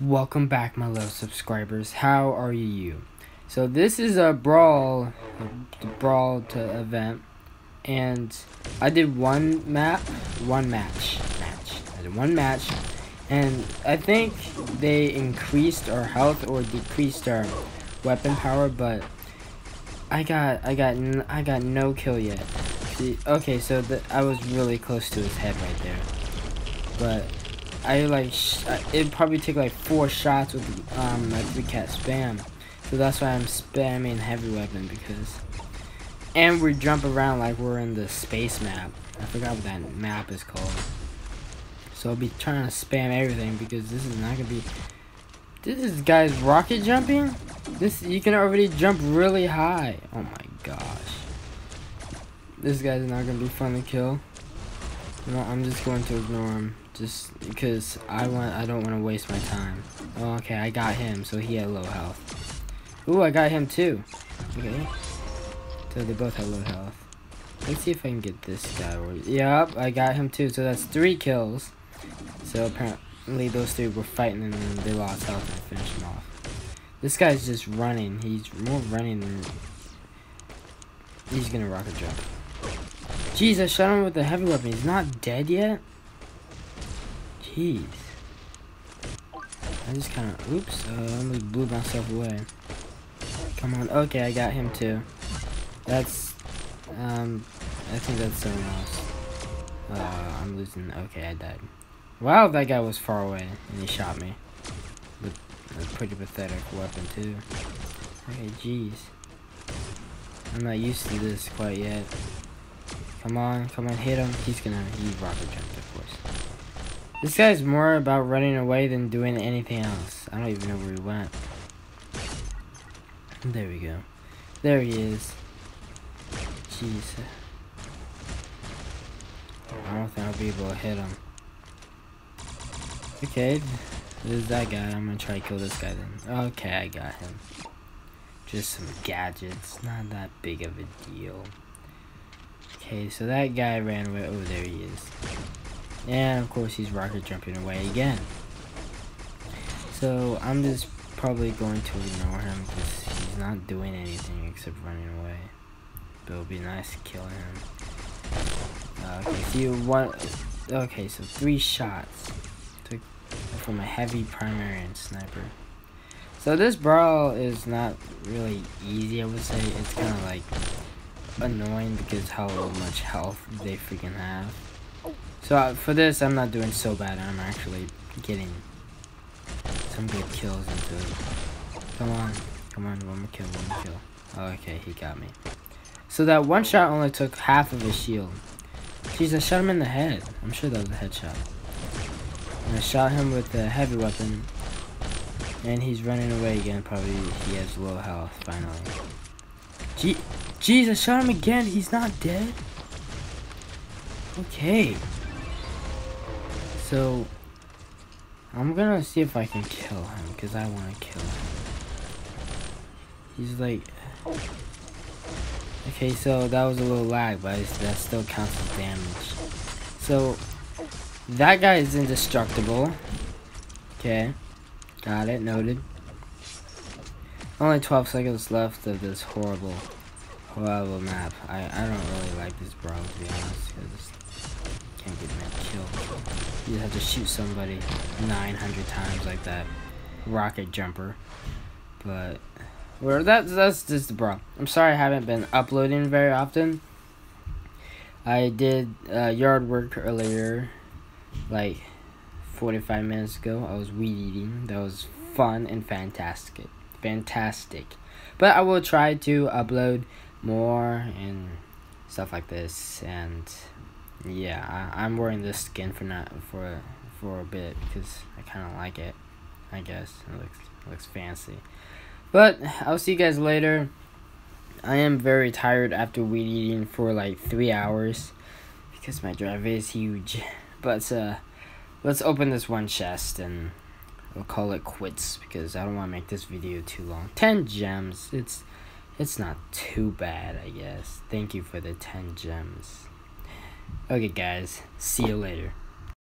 Welcome back, my little subscribers. How are you? So this is a brawl, brawl to event, and I did one map, one match, match. I did one match, and I think they increased our health or decreased our weapon power, but I got, I got, I got no kill yet. See, okay, so the, I was really close to his head right there, but I like it probably take like four shots with um my three cat spam, so that's why I'm spamming heavy weapon because, and we jump around like we're in the space map. I forgot what that map is called. So I'll be trying to spam everything because this is not gonna be. This is guys rocket jumping. This you can already jump really high. Oh my gosh. This guy's not gonna be fun to kill. No, I'm just going to ignore him just because I want I don't want to waste my time. Oh, okay, I got him, so he had low health. Ooh, I got him too. Okay. So they both have low health. Let's see if I can get this guy. Yep, I got him too. So that's three kills. So apparently those three were fighting and they lost health and finished him off. This guy's just running. He's more running than... He's gonna rocket jump. Jeez, I shot him with a heavy weapon. He's not dead yet? Jeez. I just kind of, oops, uh, I almost blew myself away. Come on, okay, I got him too. That's, um, I think that's someone else. Uh, I'm losing, okay, I died. Wow, that guy was far away, and he shot me. With a pretty pathetic weapon too. Okay, jeez. I'm not used to this quite yet. Come on, come on, hit him. He's gonna, he rocket jumped, of course. This guy's more about running away than doing anything else. I don't even know where he went. There we go. There he is. Jeez. I don't think I'll be able to hit him. Okay, this is that guy. I'm gonna try to kill this guy then. Okay, I got him. Just some gadgets. Not that big of a deal. Okay, so that guy ran away. Oh, there he is. And of course he's rocket jumping away again. So I'm just probably going to ignore him because he's not doing anything except running away. But it would be nice to kill him. Uh, okay, see one. Okay, so three shots to, from a heavy primary and sniper. So this brawl is not really easy, I would say. It's kind of like annoying because how much health they freaking have. So uh, for this, I'm not doing so bad. I'm actually getting some good kills into it. Come on. Come on, one more kill, one more kill. Oh, okay, he got me. So that one shot only took half of his shield. Jeez, I shot him in the head. I'm sure that was a headshot. And I shot him with a heavy weapon. And he's running away again. Probably he has low health, finally. Gee, I shot him again. He's not dead. Okay. So, I'm gonna see if I can kill him, because I want to kill him. He's like... Okay, so that was a little lag, but that still counts as damage. So, that guy is indestructible. Okay, got it, noted. Only 12 seconds left of this horrible, horrible map. I, I don't really like this bro, to be honest, because can't get that kill. You have to shoot somebody 900 times like that rocket jumper. But well, that's that's just the problem. I'm sorry I haven't been uploading very often. I did uh, yard work earlier, like 45 minutes ago. I was weed eating. That was fun and fantastic. Fantastic. But I will try to upload more and stuff like this and yeah, I, I'm wearing this skin for not for for a bit because I kind of like it. I guess it looks it looks fancy. But I'll see you guys later. I am very tired after weed eating for like three hours because my drive is huge. But uh, let's open this one chest and we'll call it quits because I don't want to make this video too long. Ten gems. It's it's not too bad, I guess. Thank you for the ten gems. Okay, guys. See you later.